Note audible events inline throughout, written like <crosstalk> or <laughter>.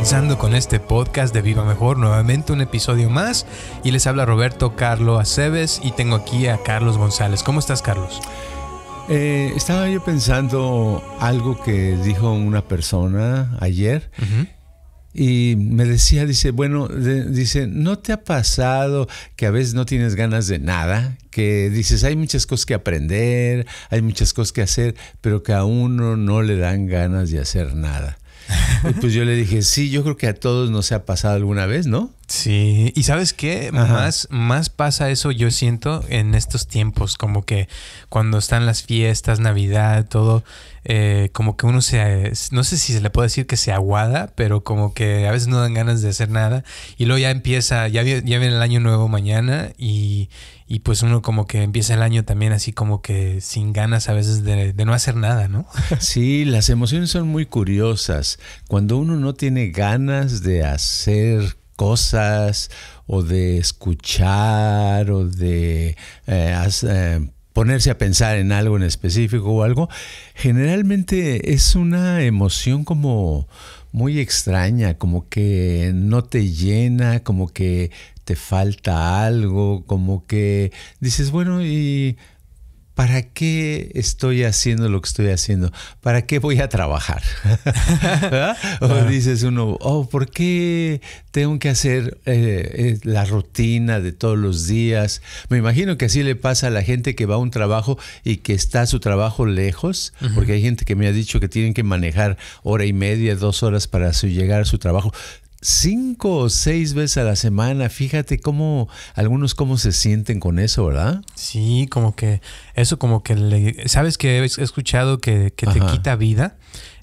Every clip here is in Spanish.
comenzando con este podcast de Viva Mejor, nuevamente un episodio más. Y les habla Roberto Carlos Aceves y tengo aquí a Carlos González. ¿Cómo estás, Carlos? Eh, estaba yo pensando algo que dijo una persona ayer. Y me decía, dice, bueno, dice, ¿no te ha pasado que a veces no tienes ganas de nada? Que dices, hay muchas cosas que aprender, hay muchas cosas que hacer, pero que a uno no le dan ganas de hacer nada. <laughs> Y pues yo le dije, sí, yo creo que a todos nos ha pasado alguna vez, ¿no? Sí, y sabes qué, más, más pasa eso yo siento en estos tiempos, como que cuando están las fiestas, Navidad, todo, eh, como que uno se, no sé si se le puede decir que se aguada, pero como que a veces no dan ganas de hacer nada y luego ya empieza, ya, ya viene el año nuevo mañana y, y pues uno como que empieza el año también así como que sin ganas a veces de, no hacer nada, ¿no? <laughs> Sí, las emociones son muy curiosas. Cuando uno no tiene ganas de hacer cosas o de escuchar o de eh, eh, ponerse a pensar en algo en específico o algo, generalmente es una emoción como muy extraña, como que no te llena, como que te falta algo, como que dices, bueno, ¿y para qué estoy haciendo lo que estoy haciendo? ¿Para qué voy a trabajar? <laughs> o dices uno, oh, ¿por qué tengo que hacer eh, eh, la rutina de todos los días? Me imagino que así le pasa a la gente que va a un trabajo y que está su trabajo lejos, porque hay gente que me ha dicho que tienen que manejar hora y media, dos horas para su, llegar a su trabajo cinco o seis veces a la semana. Fíjate cómo algunos cómo se sienten con eso, ¿verdad? Sí, como que eso como que le, sabes que he escuchado que, te quita vida.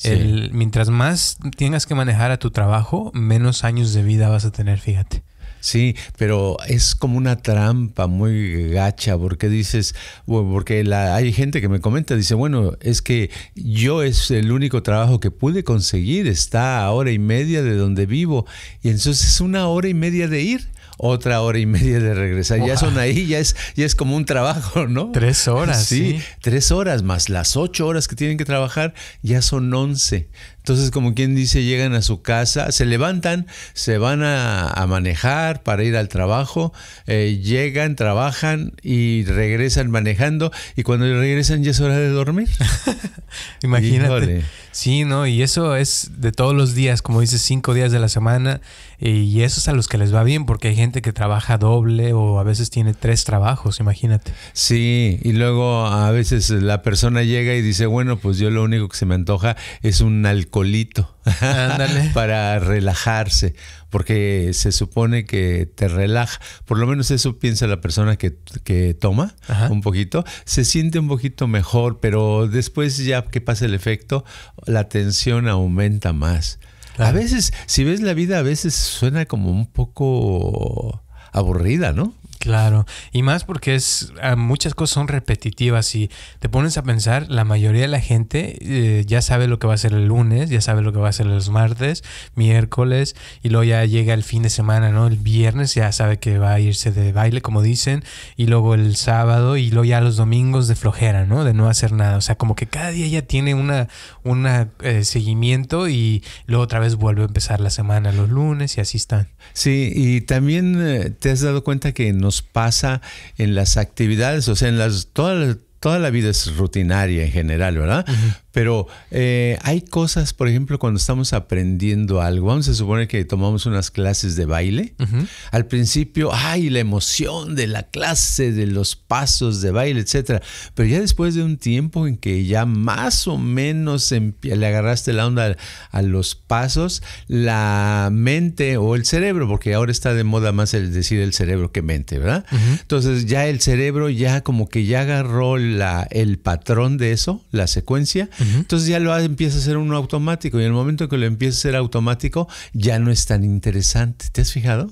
El, mientras más tengas que manejar a tu trabajo, menos años de vida vas a tener, fíjate. Sí, pero es como una trampa muy gacha, porque dices, porque la, hay gente que me comenta, dice, bueno, es que yo es el único trabajo que pude conseguir, está a hora y media de donde vivo, y entonces es una hora y media de ir otra hora y media de regresar. Ya son ahí, ya es, ya es como un trabajo, ¿no? Tres horas. Sí, tres horas más las ocho horas que tienen que trabajar, ya son once. Entonces, como quien dice, llegan a su casa, se levantan, se van a, manejar para ir al trabajo, eh, llegan, trabajan y regresan manejando y cuando regresan ya es hora de dormir. <laughs> Imagínate. Sí, ¿no? Y eso es de todos los días, como dices, cinco días de la semana. Y eso es a los que les va bien, porque hay gente que trabaja doble o a veces tiene tres trabajos, imagínate. Sí, y luego a veces la persona llega y dice, bueno, pues yo lo único que se me antoja es un alcoholito <laughs> para relajarse, porque se supone que te relaja, por lo menos eso piensa la persona que, toma un poquito, se siente un poquito mejor, pero después ya que pasa el efecto, la tensión aumenta más. A veces, si ves la vida, a veces suena como un poco aburrida, ¿no? Claro, y más porque es ah, muchas cosas son repetitivas y te pones a pensar, la mayoría de la gente eh, ya sabe lo que va a ser el lunes, ya sabe lo que va a ser los martes, miércoles y luego ya llega el fin de semana, ¿no? El viernes ya sabe que va a irse de baile, como dicen, y luego el sábado y luego ya los domingos de flojera, ¿no? De no hacer nada, o sea, como que cada día ya tiene una, una eh, seguimiento y luego otra vez vuelve a empezar la semana los lunes y así están. Sí, y también eh, te has dado cuenta que nos pasa en las actividades, o sea, en las, toda, toda la vida es rutinaria en general, ¿verdad? Pero eh, hay cosas, por ejemplo, cuando estamos aprendiendo algo, vamos a suponer que tomamos unas clases de baile. Al principio, ay, la emoción de la clase, de los pasos de baile, etcétera. Pero ya después de un tiempo en que ya más o menos le agarraste la onda a, los pasos, la mente o el cerebro, porque ahora está de moda más el decir el cerebro que mente, ¿verdad? Entonces ya el cerebro ya como que ya agarró la, el patrón de eso, la secuencia. Entonces ya lo empieza a ser uno automático y en el momento que lo empieza a ser automático ya no es tan interesante. ¿Te has fijado?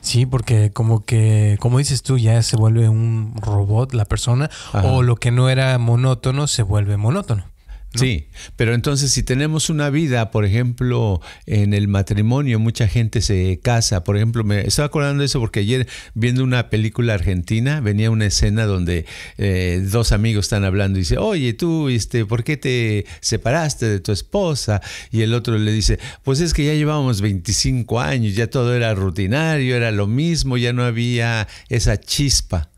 Sí, porque como que, como dices tú, ya se vuelve un robot la persona o lo que no era monótono se vuelve monótono. Sí, pero entonces si tenemos una vida, por ejemplo, en el matrimonio, mucha gente se casa. Por ejemplo, me estaba acordando de eso porque ayer viendo una película argentina venía una escena donde eh, dos amigos están hablando y dice, oye, tú, este, ¿por qué te separaste de tu esposa? Y el otro le dice, pues es que ya llevábamos 25 años, ya todo era rutinario, era lo mismo, ya no había esa chispa.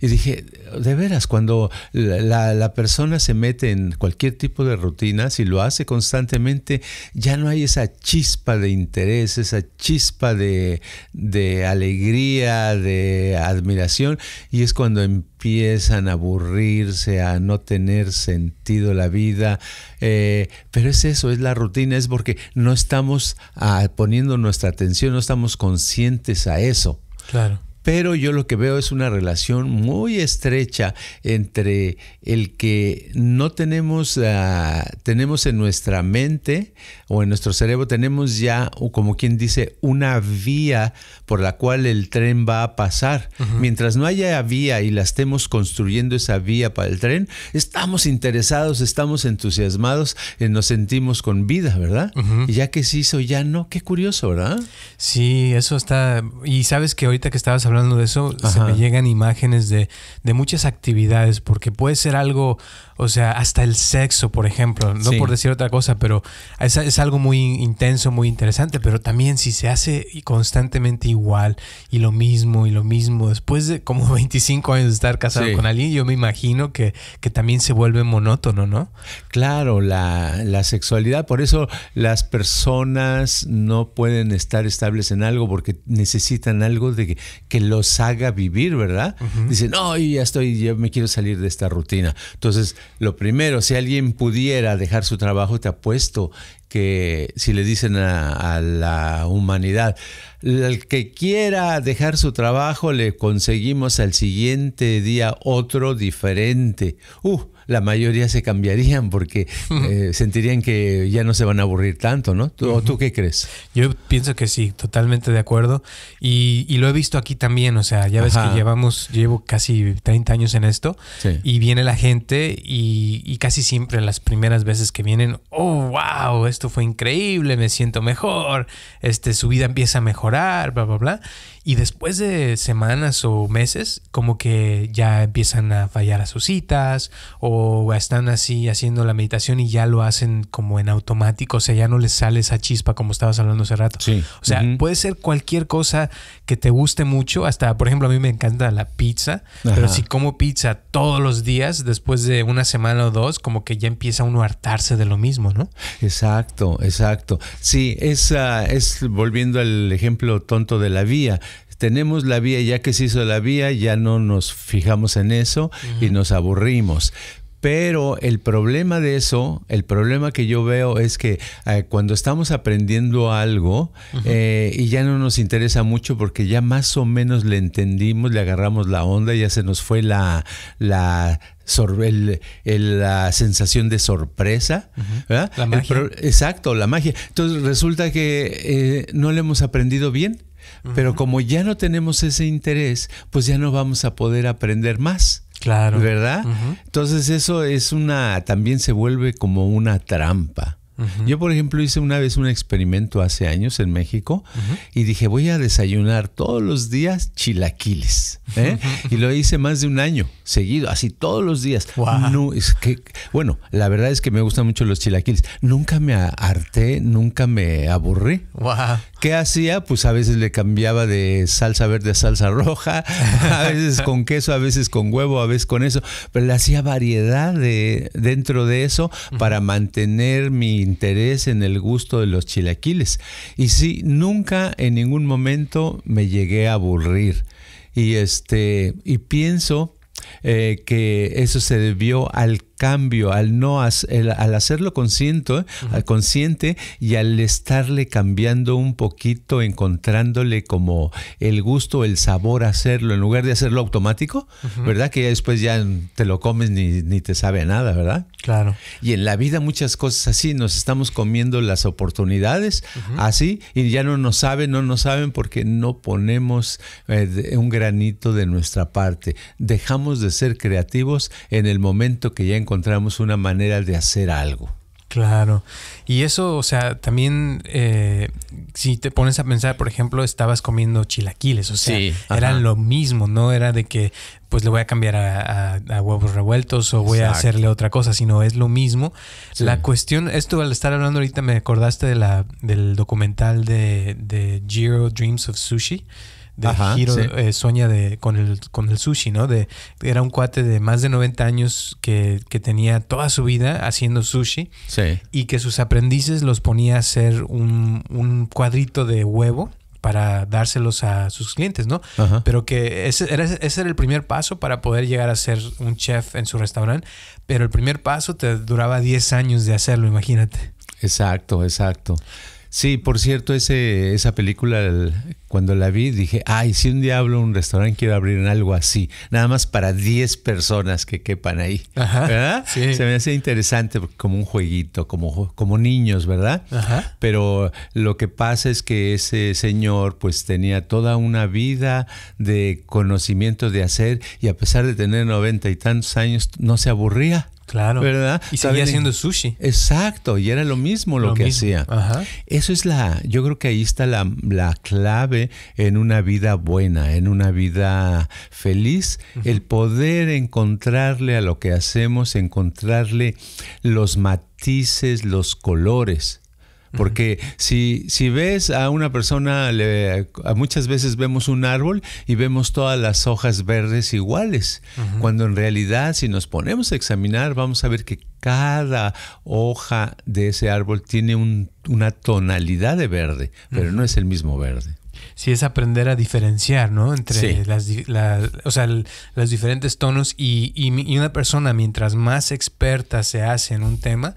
Y dije, de veras, cuando la, persona se mete en cualquier tipo de rutina, si lo hace constantemente, ya no hay esa chispa de interés, esa chispa de, alegría, de admiración, y es cuando empiezan a aburrirse, a no tener sentido la vida. Eh, pero es eso, es la rutina, es porque no estamos ah, poniendo nuestra atención, no estamos conscientes a eso. Claro pero yo lo que veo es una relación muy estrecha entre el que no tenemos, ah, tenemos en nuestra mente o en nuestro cerebro, tenemos ya, como quien dice, una vía por la cual el tren va a pasar. Mientras no haya vía y la estemos construyendo esa vía para el tren, estamos interesados, estamos entusiasmados, eh, nos sentimos con vida, ¿verdad? Y ya que se hizo, ya no, qué curioso, ¿verdad? Sí, eso está. Y sabes que ahorita que estabas hablando, de eso, se me llegan imágenes de, de, muchas actividades, porque puede ser algo, o sea, hasta el sexo, por ejemplo, no por decir otra cosa, pero es, es, algo muy intenso, muy interesante, pero también si se hace constantemente igual y lo mismo y lo mismo, después de como <laughs> 25 años de estar casado con alguien, yo me imagino que, que, también se vuelve monótono, ¿no? Claro, la, la sexualidad, por eso las personas no pueden estar estables en algo porque necesitan algo de que, que los haga vivir, ¿verdad? Dicen, no, ya estoy, ya me quiero salir de esta rutina. Entonces, lo primero, si alguien pudiera dejar su trabajo, te apuesto que si le dicen a, la humanidad, el que quiera dejar su trabajo, le conseguimos al siguiente día otro diferente. Uh, la mayoría se cambiarían porque eh, sentirían que ya no se van a aburrir tanto, ¿no? ¿Tú, ¿Tú qué crees? Yo pienso que sí, totalmente de acuerdo. Y, lo he visto aquí también, o sea, ya ves que llevamos, llevo casi 30 años en esto y viene la gente y, y, casi siempre las primeras veces que vienen, oh, wow, esto fue increíble, me siento mejor, este, su vida empieza a mejorar, bla, bla, bla. Y después de semanas o meses, como que ya empiezan a fallar a sus citas o están así haciendo la meditación y ya lo hacen como en automático, o sea, ya no les sale esa chispa como estabas hablando hace rato. Sí. O sea, puede ser cualquier cosa que te guste mucho, hasta por ejemplo a mí me encanta la pizza, pero si como pizza todos los días, después de una semana o dos, como que ya empieza uno a hartarse de lo mismo, ¿no? Exacto, exacto. Sí, es, es volviendo al ejemplo tonto de la vía tenemos la vía, ya que se hizo la vía, ya no nos fijamos en eso y nos aburrimos. Pero el problema de eso, el problema que yo veo es que eh, cuando estamos aprendiendo algo eh, y ya no nos interesa mucho porque ya más o menos le entendimos, le agarramos la onda, ya se nos fue la, la la sensación de sorpresa. La magia. exacto, la magia. Entonces resulta que eh, no le hemos aprendido bien. Pero como ya no tenemos ese interés, pues ya no vamos a poder aprender más. Claro. ¿Verdad? Entonces eso es una, también se vuelve como una trampa. Yo, por ejemplo, hice una vez un experimento hace años en México y dije, voy a desayunar todos los días chilaquiles. ¿eh? Y lo hice más de un año seguido, así todos los días. No, es que, bueno, la verdad es que me gustan mucho los chilaquiles. Nunca me harté, nunca me aburrí. ¿Qué hacía? Pues a veces le cambiaba de salsa verde a salsa roja, <laughs> a veces con queso, a veces con huevo, a veces con eso, pero le hacía variedad de, dentro de eso para mantener mi interés en el gusto de los chilaquiles. Y sí, nunca en ningún momento me llegué a aburrir. Y este, y pienso eh, que eso se debió al cambio, al no al hacerlo consciente, al consciente y al estarle cambiando un poquito, encontrándole como el gusto, el sabor a hacerlo, en lugar de hacerlo automático, ¿verdad? Que ya después ya te lo comes ni, ni te sabe a nada, ¿verdad? Claro. Y en la vida muchas cosas así, nos estamos comiendo las oportunidades así y ya no nos saben, no nos saben porque no ponemos eh, un granito de nuestra parte. Dejamos de ser creativos en el momento que ya encontramos encontramos una manera de hacer algo. Claro. Y eso, o sea, también eh, si te pones a pensar, por ejemplo, estabas comiendo chilaquiles, o sea, Sí, era ajá. lo mismo, no era de que pues le voy a cambiar a, a- a huevos revueltos o voy a hacerle otra cosa, sino es lo mismo. Sí. La cuestión, esto al estar hablando ahorita me acordaste de la, del documental de, de Jiro Dreams of Sushi. De Ajá, Hiro sí. eh, sueña de, con, el, con el sushi, ¿no? De, era un cuate de más de 90 años que, que tenía toda su vida haciendo sushi Sí. y que sus aprendices los ponía a hacer un, un cuadrito de huevo para dárselos a sus clientes, ¿no? Ajá. Pero que ese era, ese era el primer paso para poder llegar a ser un chef en su restaurante, pero el primer paso te duraba 10 años de hacerlo, imagínate. Exacto, exacto. Sí, por cierto, ese, esa película, el- cuando la vi, dije, ay, si un día abro un restaurante, quiero abrir algo así, nada más para 10 personas que quepan ahí. Ajá, ¿Verdad? sí. Se me hace interesante como un jueguito, como, como niños, ¿verdad? Ajá. Pero lo que pasa es que ese señor pues tenía toda una vida de conocimiento de hacer y a pesar de tener noventa y tantos años no se aburría. Claro. ¿Verdad? Y seguía haciendo sushi. Exacto, y era lo mismo lo, Lo que mismo, hacía. ajá. Eso es la, yo creo que ahí está la, la clave en una vida buena, en una vida feliz, el poder encontrarle a lo que hacemos, encontrarle los matices, los colores. Porque si, si ves a una persona, le- a muchas veces vemos un árbol y vemos todas las hojas verdes iguales, cuando en realidad si nos ponemos a examinar vamos a ver que cada hoja de ese árbol tiene un- una tonalidad de verde, pero no es el mismo verde. Sí, es aprender a diferenciar, ¿no? Entre Sí. las, la- o sea, los diferentes tonos y, y y una persona mientras más experta se hace en un tema,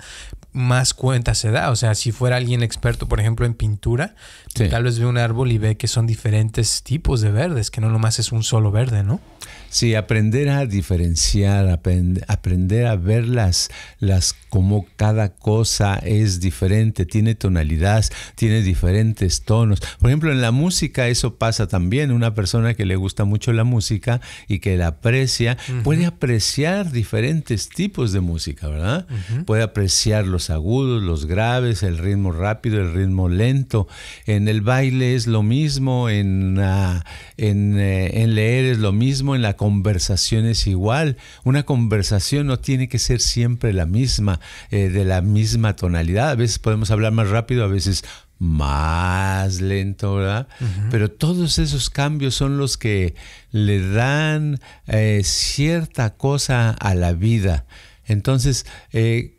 más cuenta se da. O sea, si fuera alguien experto, por ejemplo, en pintura, Sí. tal vez ve un árbol y ve que son diferentes tipos de verdes, que no nomás es un solo verde, ¿no? Sí, aprender a diferenciar, aprend- aprender a ver las, las como cada cosa es diferente, tiene tonalidades, tiene diferentes tonos. Por ejemplo, en la música eso pasa también. Una persona que le gusta mucho la música y que la aprecia, puede apreciar diferentes tipos de música, ¿verdad? Puede apreciar los agudos, los graves, el ritmo rápido, el ritmo lento. En el baile es lo mismo, en, ah, en, eh, en leer es lo mismo, en la conversación es igual. Una conversación no tiene que ser siempre la misma, eh, de la misma tonalidad. A veces podemos hablar más rápido, a veces más lento, ¿verdad? Pero todos esos cambios son los que le dan eh, cierta cosa a la vida. Entonces, eh,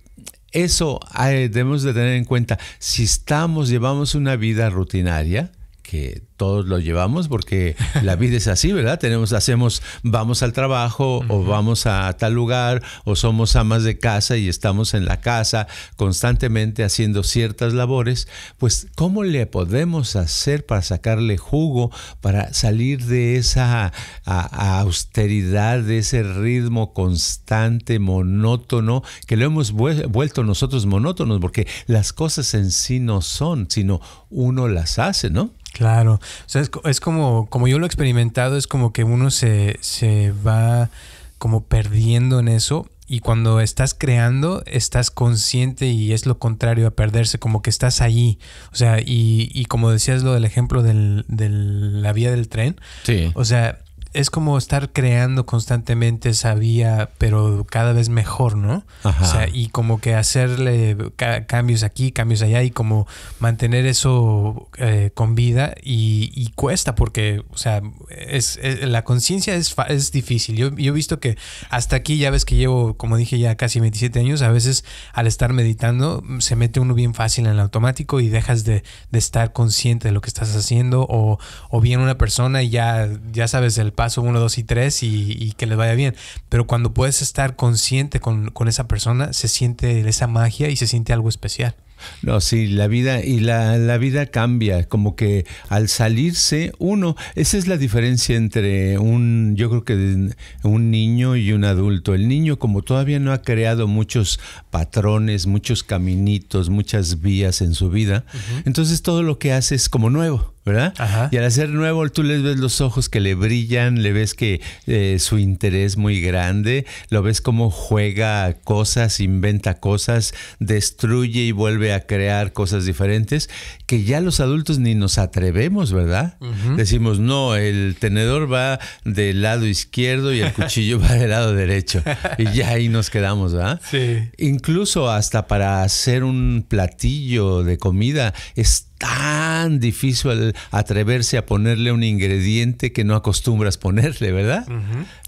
eso eh, debemos de tener en cuenta. Si estamos, llevamos una vida rutinaria, que todos lo llevamos porque <laughs> la vida es así, ¿verdad? Tenemos, hacemos, vamos al trabajo o vamos a tal lugar o somos amas de casa y estamos en la casa constantemente haciendo ciertas labores, pues ¿cómo le podemos hacer para sacarle jugo, para salir de esa a- a austeridad, de ese ritmo constante, monótono, que lo hemos vuel- vuelto nosotros monótonos, porque las cosas en sí no son, sino uno las hace, ¿no? Claro. O sea, es, es como, como yo lo he experimentado, es como que uno se, se va como perdiendo en eso. Y cuando estás creando, estás consciente y es lo contrario a perderse, como que estás allí. O sea, y, y como decías lo del ejemplo del- de la vía del tren, Sí. o sea, es como estar creando constantemente esa vía, pero cada vez mejor, ¿no? Ajá. O sea, y como que hacerle ca- cambios aquí, cambios allá y como mantener eso eh, con vida y, y cuesta porque, o sea, es, es- la conciencia es, es difícil. Yo, yo he visto que hasta aquí, ya ves que llevo, como dije, ya casi 27 años, a veces al estar meditando se mete uno bien fácil en el automático y dejas de, de estar consciente de lo que estás haciendo o, o bien una persona y ya, ya sabes el paso 1, 2 y 3 y, y que le vaya bien. Pero cuando puedes estar consciente con, con esa persona, se siente esa magia y se siente algo especial. No, sí, la vida y la, la, vida cambia, como que al salirse uno, esa es la diferencia entre un, yo creo que un niño y un adulto. El niño como todavía no ha creado muchos patrones, muchos caminitos, muchas vías en su vida, entonces todo lo que hace es como nuevo. ¿Verdad? Y al hacer nuevo, tú le ves los ojos que le brillan, le ves que eh, su interés muy grande, lo ves cómo juega cosas, inventa cosas, destruye y vuelve a crear cosas diferentes, que ya los adultos ni nos atrevemos, ¿verdad? Decimos, no, el tenedor va del lado izquierdo y el <laughs> cuchillo va del lado derecho. Y ya ahí nos quedamos, ¿verdad? Sí. Incluso hasta para hacer un platillo de comida es tan difícil atreverse a ponerle un ingrediente que no acostumbras ponerle, ¿verdad?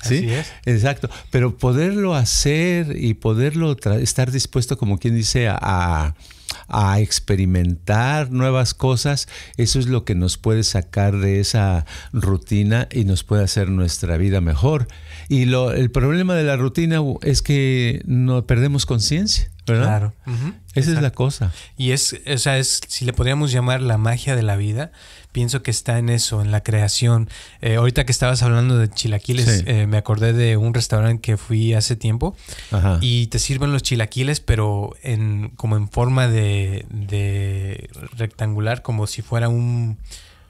sí, Así es. exacto. Pero poderlo hacer y poderlo estar dispuesto, como quien dice, a, a experimentar nuevas cosas, eso es lo que nos puede sacar de esa rutina y nos puede hacer nuestra vida mejor. Y lo, el problema de la rutina es que no perdemos conciencia. ¿Verdad? Claro. Esa es la cosa. Y es, o sea, es, si le podríamos llamar la magia de la vida, pienso que está en eso, en la creación. Eh, ahorita que estabas hablando de chilaquiles, eh, me acordé de un restaurante que fui hace tiempo y te sirven los chilaquiles, pero en como en forma de, de rectangular, como si fuera un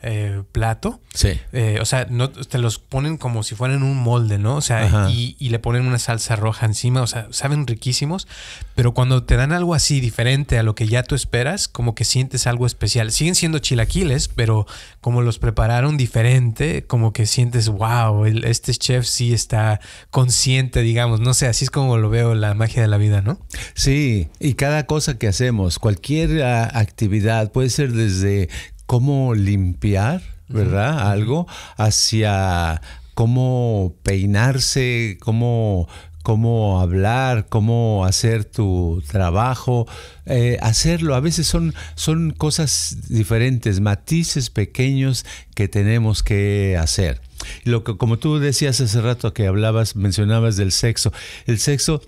eh, plato. Sí. Eh, o sea, no, te los ponen como si fueran un molde, ¿no? O sea, y, le ponen una salsa roja encima. O sea, saben riquísimos. Pero cuando te dan algo así diferente a lo que ya tú esperas, como que sientes algo especial. Siguen siendo chilaquiles, pero como los prepararon diferente, como que sientes, wow, este chef sí está consciente, digamos. No sé, así es como lo veo la magia de la vida, ¿no? Sí, y cada cosa que hacemos, cualquier ah, actividad, puede ser desde cómo limpiar, ¿verdad? Algo hacia cómo peinarse, cómo cómo hablar, cómo hacer tu trabajo, eh, hacerlo. A veces son, son cosas diferentes, matices pequeños que tenemos que hacer. Lo que, como tú decías hace rato que hablabas, mencionabas del sexo, el sexo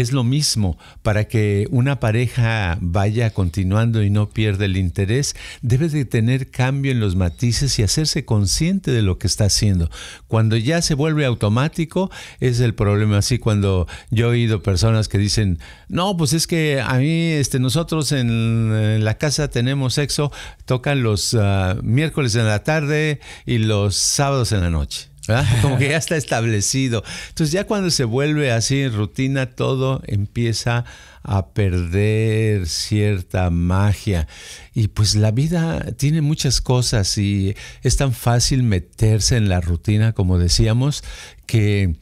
es lo mismo. Para que una pareja vaya continuando y no pierda el interés, debe de tener cambio en los matices y hacerse consciente de lo que está haciendo. Cuando ya se vuelve automático, es el problema. Así cuando yo he oído personas que dicen, no, pues es que a mí, este, nosotros en, la casa tenemos sexo, tocan los ah, miércoles en la tarde y los sábados en la noche. <laughs> Como que ya está establecido. Entonces ya cuando se vuelve así en rutina, todo empieza a perder cierta magia. Y pues la vida tiene muchas cosas y es tan fácil meterse en la rutina, como decíamos, que,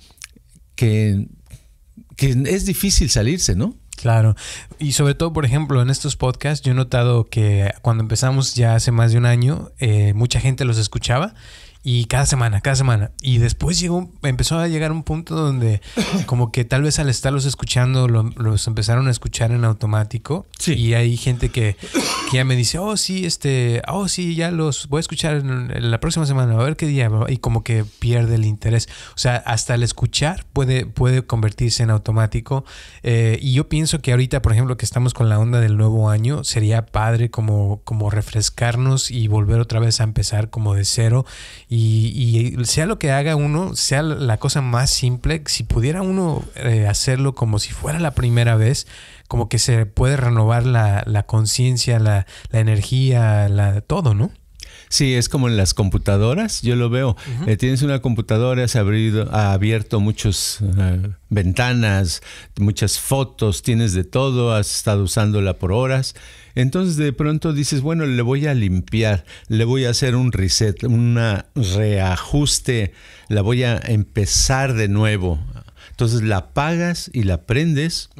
que, es difícil salirse, ¿no? Claro. Y sobre todo, por ejemplo, en estos podcasts, yo he notado que cuando empezamos ya hace más de un año, eh, mucha gente los escuchaba y cada semana, cada semana. Y después llegó, empezó a llegar un punto donde <coughs> como que tal vez al estarlos escuchando los empezaron a escuchar en automático. Y hay gente que, que, ya me dice, oh sí, este, oh sí, ya los voy a escuchar en, la próxima semana, a ver qué día. Y como que pierde el interés. O sea, hasta el escuchar puede, puede convertirse en automático. Eh, y yo pienso que ahorita, por ejemplo, que estamos con la onda del nuevo año, sería padre como, como refrescarnos y volver otra vez a empezar como de cero y, sea lo que haga uno, sea la cosa más simple, si pudiera uno eh, hacerlo como si fuera la primera vez, como que se puede renovar la, conciencia, la, energía, la, todo, ¿no? Sí, es como en las computadoras, yo lo veo. Eh, tienes una computadora, has ha abierto muchas eh, ventanas, muchas fotos, tienes de todo, has estado usándola por horas entonces de pronto dices, bueno, le voy a limpiar, le voy a hacer un reset, un reajuste, la voy a empezar de nuevo. Entonces la apagas y la prendes.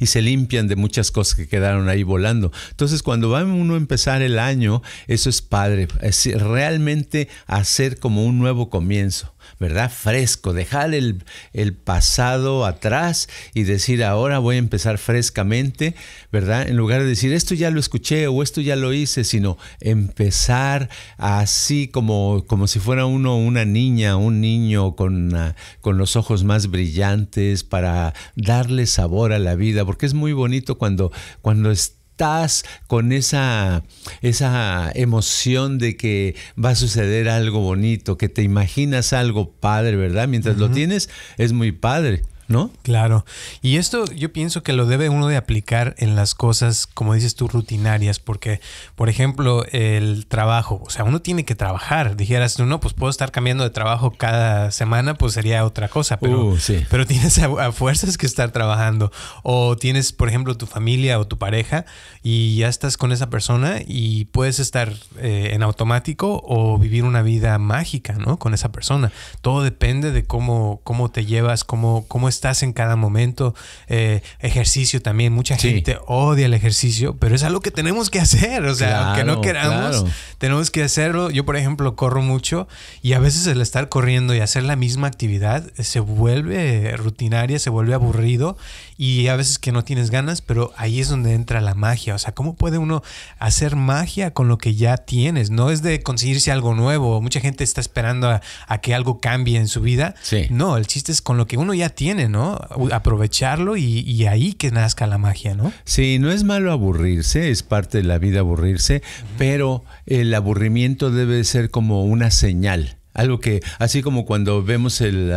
Y se limpian de muchas cosas que quedaron ahí volando. Entonces, cuando va uno a empezar el año, eso es padre. Es realmente hacer como un nuevo comienzo. ¿Verdad? Fresco, dejar el, el, pasado atrás y decir ahora voy a empezar frescamente, ¿verdad? En lugar de decir esto ya lo escuché o esto ya lo hice, sino empezar así como, como si fuera uno una niña, un niño con, ah, con los ojos más brillantes para darle sabor a la vida, porque es muy bonito cuando, cuando estás con esa, esa emoción de que va a suceder algo bonito, que te imaginas algo padre, ¿verdad? Mientras lo tienes, es muy padre. ¿No? Claro. Y esto yo pienso que lo debe uno de aplicar en las cosas, como dices tú, rutinarias, porque, por ejemplo, el trabajo, o sea, uno tiene que trabajar. Dijeras tú, no, pues puedo estar cambiando de trabajo cada semana, pues sería otra cosa, pero, Uh, sí. pero tienes a, a fuerzas que estar trabajando. O tienes, por ejemplo, tu familia o tu pareja y ya estás con esa persona y puedes estar eh, en automático o vivir una vida mágica, ¿no? Con esa persona. Todo depende de cómo, cómo te llevas, cómo, cómo estás en cada momento. Eh, ejercicio también. Mucha Sí. gente odia el ejercicio, pero es algo que tenemos que hacer. O sea, aunque no queramos, claro. tenemos que hacerlo. Yo, por ejemplo, corro mucho y a veces el estar corriendo y hacer la misma actividad se vuelve rutinaria, se vuelve aburrido y a veces que no tienes ganas, pero ahí es donde entra la magia. O sea, ¿cómo puede uno hacer magia con lo que ya tienes? No es de conseguirse algo nuevo. Mucha gente está esperando a, a que algo cambie en su vida. Sí. No, el chiste es con lo que uno ya tiene, ¿no? Aprovecharlo y, y ahí que nazca la magia, ¿no? Sí, no es malo aburrirse, es parte de la vida aburrirse, pero el aburrimiento debe ser como una señal. Algo que, así como cuando vemos el,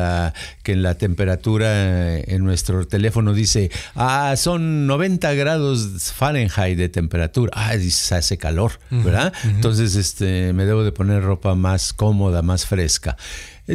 que en la temperatura en nuestro teléfono dice, ah, son 90 grados Fahrenheit de temperatura, ah, dice, hace calor, ¿verdad? Entonces, este, me debo de poner ropa más cómoda, más fresca.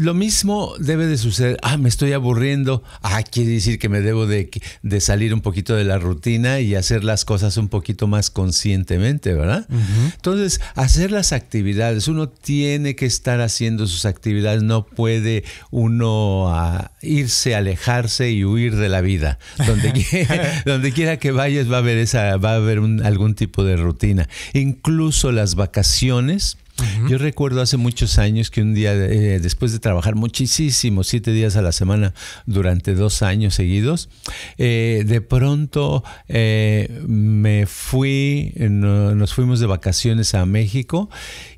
Lo mismo debe de suceder. Ah, me estoy aburriendo. Ah, quiere decir que me debo de, de salir un poquito de la rutina y hacer las cosas un poquito más conscientemente, ¿verdad? Entonces, hacer las actividades. Uno tiene que estar haciendo sus actividades. No puede uno ah, irse, alejarse y huir de la vida. Donde, <laughs> quiera, donde quiera que vayas va a haber, esa, va a haber un- algún tipo de rutina. Incluso las vacaciones. Yo recuerdo hace muchos años que un día, eh, después de trabajar muchísimo, siete días a la semana durante dos años seguidos, eh, de pronto eh, me fui, no- nos fuimos de vacaciones a México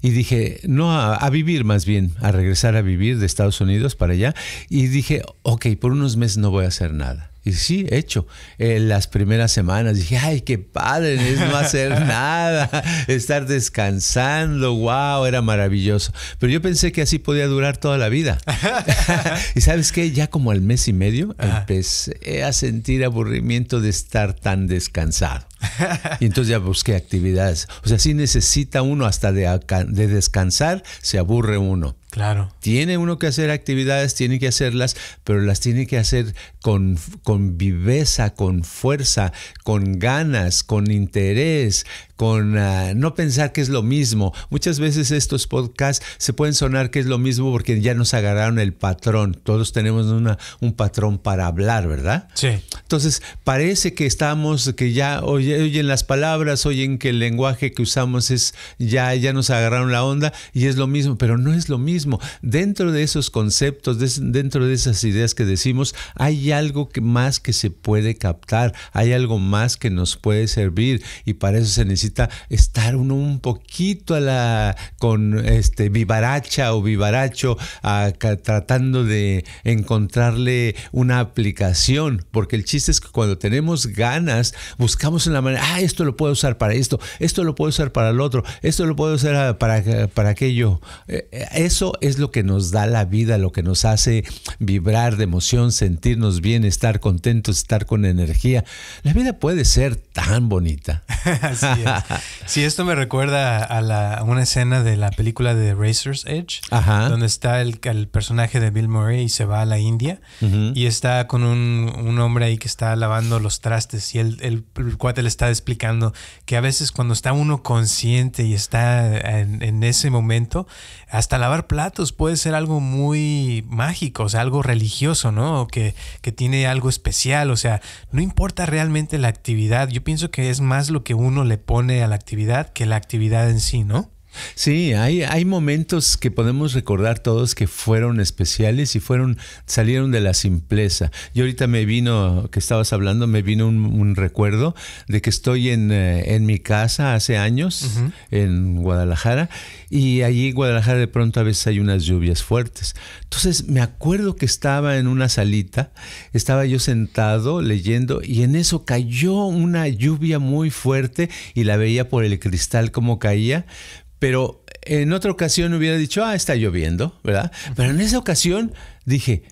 y dije, no, a, a vivir más bien, a regresar a vivir de Estados Unidos para allá. Y dije, ok, por unos meses no voy a hacer nada. Y sí, hecho. En las primeras semanas dije, ay, qué padre, es no hacer <laughs> nada, estar descansando, wow, era maravilloso. Pero yo pensé que así podía durar toda la vida. <laughs> <laughs> y sabes qué, ya como al mes y medio Ajá. empecé a sentir aburrimiento de estar tan descansado. Y entonces ya busqué actividades. O sea, sí necesita uno hasta de, de descansar, se aburre uno. Claro. Tiene uno que hacer actividades, tiene que hacerlas, pero las tiene que hacer con, con viveza, con fuerza, con ganas, con interés, con ah, no pensar que es lo mismo. Muchas veces estos podcasts se pueden sonar que es lo mismo porque ya nos agarraron el patrón. Todos tenemos una, un patrón para hablar, ¿verdad? Sí. Entonces, parece que estamos, que ya oye- oyen las palabras, oyen que el lenguaje que usamos es, ya, ya nos agarraron la onda y es lo mismo, pero no es lo mismo. Dentro de esos conceptos, dentro de esas ideas que decimos, hay algo que más que se puede captar, hay algo más que nos puede servir y para eso se necesita estar uno un poquito a la, con este vivaracha o vivaracho, tratando de encontrarle una aplicación, porque el chiste es que cuando tenemos ganas, buscamos una manera, ah, esto lo puedo usar para esto, esto lo puedo usar para el otro, esto lo puedo usar ah, para, para aquello. Eh, eh, Eso es lo que nos da la vida, lo que nos hace vibrar de emoción, sentirnos bien, estar contentos, estar con energía. La vida puede ser tan bonita. <laughs> Así es. <laughs> Sí, esto me recuerda a, la, a una escena de la película de Razor's Edge, Ajá. donde está el, el personaje de Bill Murray y se va a la India Ujú. y está con un, un hombre ahí que está lavando los trastes y el, el, el cuate le está explicando que a veces cuando está uno consciente y está en, en ese momento, hasta lavar platos puede ser algo muy mágico, o sea, algo religioso, ¿no? Que, que tiene algo especial, o sea, no importa realmente la actividad, yo pienso que es más lo que uno le pone a la actividad que la actividad en sí, ¿no? Sí, hay, hay momentos que podemos recordar todos que fueron especiales y fueron, salieron de la simpleza. Y ahorita me vino, que estabas hablando, me vino un, recuerdo de que estoy en, eh, en, mi casa hace años, en Guadalajara, y allí en Guadalajara de pronto a veces hay unas lluvias fuertes. Entonces me acuerdo que estaba en una salita, estaba yo sentado leyendo y en eso cayó una lluvia muy fuerte y la veía por el cristal como caía, pero en otra ocasión hubiera dicho, ah, está lloviendo, ¿verdad? Pero en esa ocasión dije,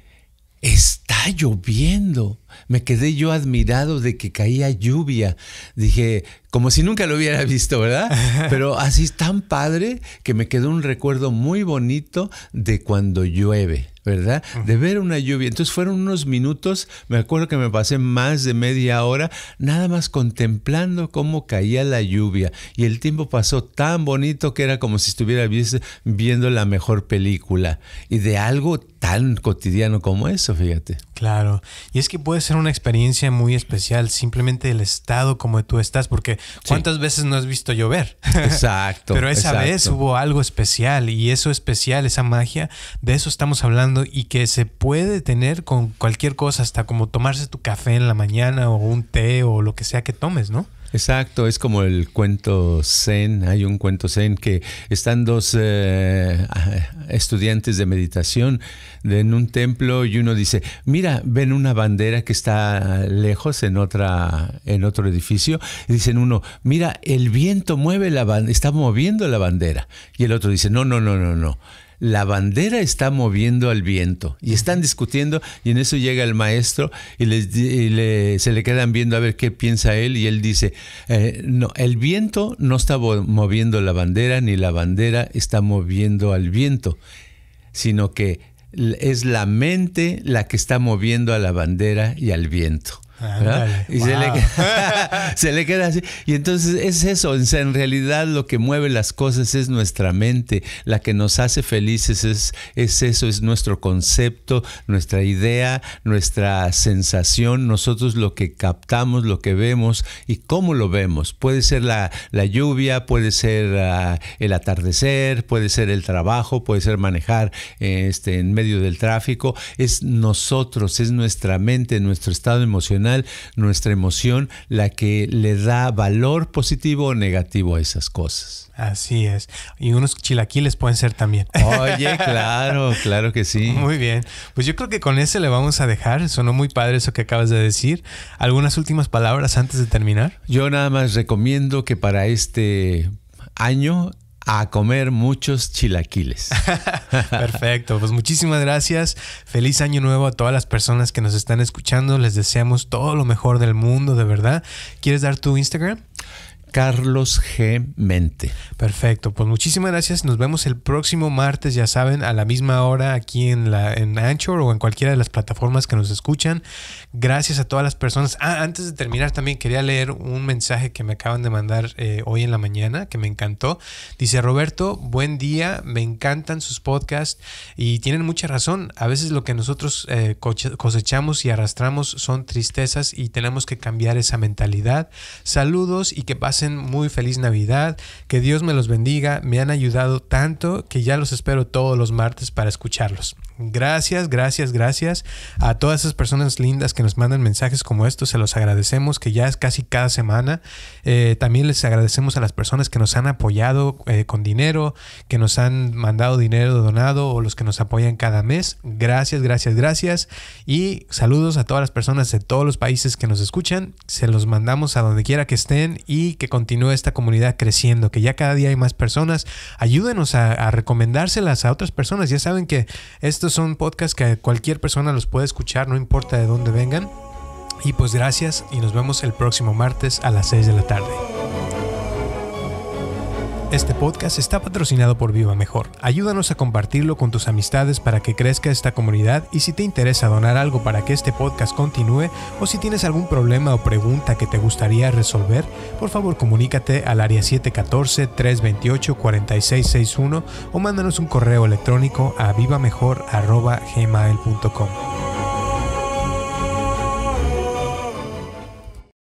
está lloviendo. Me quedé yo admirado de que caía lluvia. Dije, como si nunca lo hubiera visto, ¿verdad? <laughs> Pero así tan padre que me quedó un recuerdo muy bonito de cuando llueve. ¿verdad? De ver una lluvia. Entonces fueron unos minutos, me acuerdo que me pasé más de media hora nada más contemplando cómo caía la lluvia y el tiempo pasó tan bonito que era como si estuviera viendo la mejor película y de algo tan cotidiano como eso, fíjate. Claro, y es que puede ser una experiencia muy especial, simplemente el estado como tú estás, porque ¿cuántas veces no has visto llover? Exacto. <laughs> Pero esa vez hubo algo especial y eso especial, esa magia, de eso estamos hablando y que se puede tener con cualquier cosa, hasta como tomarse tu café en la mañana o un té o lo que sea que tomes, ¿no? Exacto, es como el cuento Zen. Hay un cuento Zen que están dos eh, estudiantes de meditación en un templo y uno dice, mira, ven una bandera que está lejos en, otra, en otro edificio. Y dicen uno, mira, el viento mueve la bandera, está moviendo la bandera. Y el otro dice, no, no, no, no, no la bandera está moviendo al viento y están discutiendo y en eso llega el maestro y, les, se le quedan viendo a ver qué piensa él y él dice, eh, no, el viento no está moviendo la bandera ni la bandera está moviendo al viento, sino que es la mente la que está moviendo a la bandera y al viento y <laughs> se, le, queda así. Y entonces es eso, en realidad lo que mueve las cosas es nuestra mente, la que nos hace felices es, es eso, es nuestro concepto, nuestra idea, nuestra sensación, nosotros lo que captamos, lo que vemos y cómo lo vemos. Puede ser la, lluvia, puede ser ah, el atardecer, puede ser el trabajo, puede ser manejar este, en medio del tráfico, es nosotros, es nuestra mente, nuestro estado emocional nuestra emoción, la que le da valor positivo o negativo a esas cosas. Así es. Y unos chilaquiles pueden ser también. Oye, claro, <laughs> claro que sí. Muy bien. Pues yo creo que con ese le vamos a dejar. Sonó muy padre eso que acabas de decir. ¿Algunas últimas palabras antes de terminar? Yo nada más recomiendo que para este año a comer muchos chilaquiles. <laughs> Perfecto, pues muchísimas gracias. Feliz año nuevo a todas las personas que nos están escuchando. Les deseamos todo lo mejor del mundo, de verdad. ¿Quieres dar tu Instagram? Carlos G. Mente. Perfecto, pues muchísimas gracias. Nos vemos el próximo martes, ya saben, a la misma hora aquí en, la, en Anchor o en cualquiera de las plataformas que nos escuchan. Gracias a todas las personas. Ah, antes de terminar también quería leer un mensaje que me acaban de mandar eh, hoy en la mañana que me encantó. Dice Roberto, buen día, me encantan sus podcasts y tienen mucha razón. A veces lo que nosotros eh, cosechamos y arrastramos son tristezas y tenemos que cambiar esa mentalidad. Saludos y que pasen muy feliz Navidad, que Dios me los bendiga, me han ayudado tanto que ya los espero todos los martes para escucharlos. Gracias, gracias, gracias a todas esas personas lindas que nos mandan mensajes como estos. Se los agradecemos, que ya es casi cada semana. Eh, también les agradecemos a las personas que nos han apoyado eh, con dinero, que nos han mandado dinero donado o los que nos apoyan cada mes. Gracias, gracias, gracias. Y saludos a todas las personas de todos los países que nos escuchan. Se los mandamos a donde quiera que estén y que continúe esta comunidad creciendo, que ya cada día hay más personas. Ayúdenos a, a recomendárselas a otras personas. Ya saben que esto son podcasts que cualquier persona los puede escuchar, no importa de dónde vengan. Y pues gracias y nos vemos el próximo martes a las 6 de la tarde. Este podcast está patrocinado por Viva Mejor. Ayúdanos a compartirlo con tus amistades para que crezca esta comunidad y si te interesa donar algo para que este podcast continúe o si tienes algún problema o pregunta que te gustaría resolver, por favor comunícate al área 714-328-4661 o mándanos un correo electrónico a vivamejor.gmail.com.